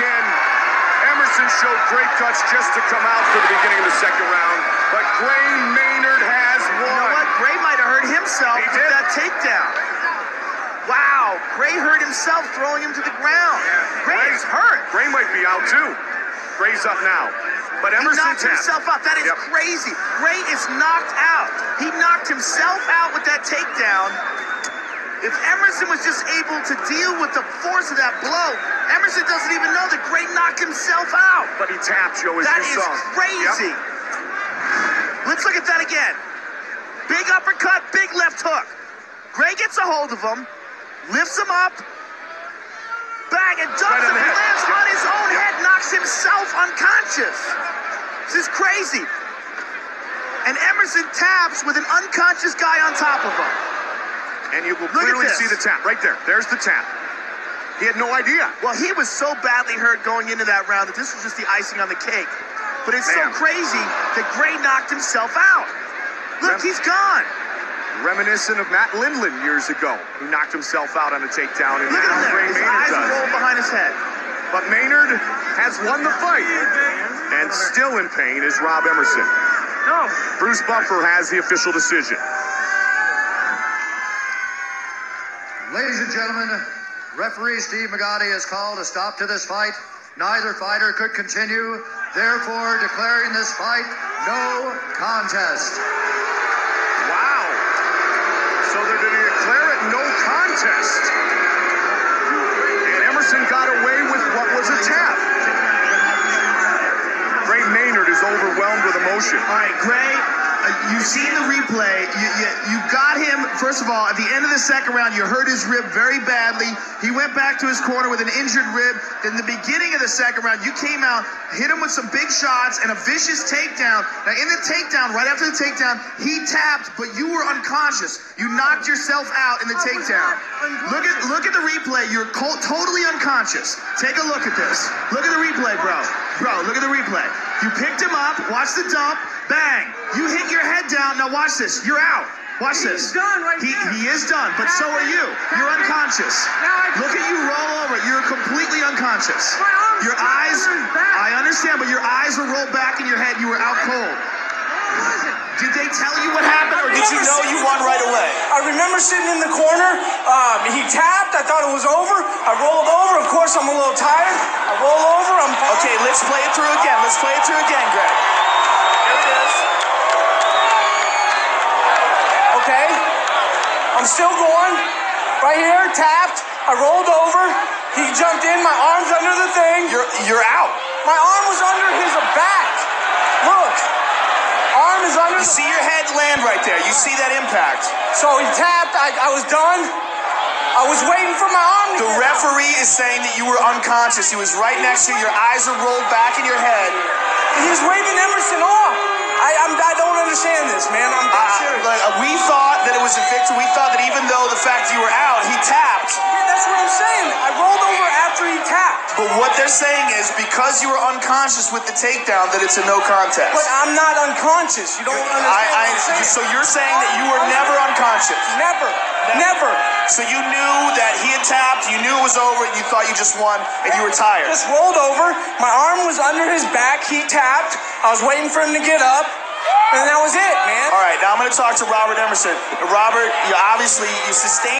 Emerson showed great guts just to come out for the beginning of the second round, but Gray Maynard has You won. know what? Gray might have hurt himself He with did. that takedown. Wow, Gray hurt himself throwing him to the ground. Gray is hurt. Gray might be out too. Gray's up now. But He Emerson knocked tapped. himself out. That is Yep. crazy. Gray is knocked out. He knocked himself out with that takedown. If Emerson was just able to deal with the force of that blow, Emerson doesn't even know that Gray knocked himself out. But he tapped, Joe, as That you is saw. crazy. Yep. Let's look at that again. Big uppercut, big left hook. Gray gets a hold of him, lifts him up, bang, and dumps Right him. the He lands on his own head, knocks himself unconscious. This is crazy. And Emerson taps with an unconscious guy on top of him. And you will at clearly see the tap right there. There's the tap. He had no idea. Well, he was so badly hurt going into that round that this was just the icing on the cake. But it's Bam. so crazy that Gray knocked himself out. Look, Rem- he's gone. Reminiscent of Matt Lindland years ago, who knocked himself out on a takedown. And Look at him. Gray His Maynard eyes does. behind his head. But Maynard has won the fight. And still in pain is Rob Emerson. No. Bruce Buffer has the official decision. Ladies and gentlemen, referee Steve Mazzagatti has called a stop to this fight. Neither fighter could continue, therefore declaring this fight no contest. Wow. So they're going to declare it no contest. And Emerson got away with what was a tap. Gray Maynard is overwhelmed with emotion. All right, Gray, you've seen the replay. You, you, you got him, first of all, at the end of the second round, you hurt his rib very badly. He went back to his corner with an injured rib. Then the beginning of the second round, you came out, hit him with some big shots and a vicious takedown. Now, in the takedown, right after the takedown, he tapped, but you were unconscious. You knocked yourself out in the oh takedown. Look at look at the replay. You're totally unconscious. Take a look at this. Look at the replay, bro. Bro, look at the replay. You picked him up. Watch the dump. Bang. You hit your head down. Now watch this. You're out. Watch this. Done right he, there. he is done, but so are you. You're unconscious. Now Look at you roll over. You're completely unconscious. My arm's Your eyes. I understand, but your eyes were rolled back in your head. You were out cold. Did they tell you what happened, or did you know you won right away? I remember sitting in the corner. Um, he tapped. I thought it was over. I rolled over. Of course, I'm a little tired. I roll over. I'm I'm still going. Right here, tapped. I rolled over. He jumped in. My arm's under the thing. You're you're out. My arm was under his back. Look. Arm is under. You see your head land right there. You see that impact. So he tapped. I, I was done. I was waiting for my arm to The referee is saying that you were unconscious. He was right next to you. Your eyes are rolled back in your head. What they're saying is because you were unconscious with the takedown, that it's a no contest. But I'm not unconscious. You don't understand I, I'm so you're saying that you were never unconscious. Never. Never. So you knew that he had tapped, you knew it was over, and you thought you just won, and you were tired. Just rolled over. My arm was under his back. He tapped. I was waiting for him to get up. And that was it, man. All right, now I'm going to talk to Robert Emerson. Robert, you obviously you sustained.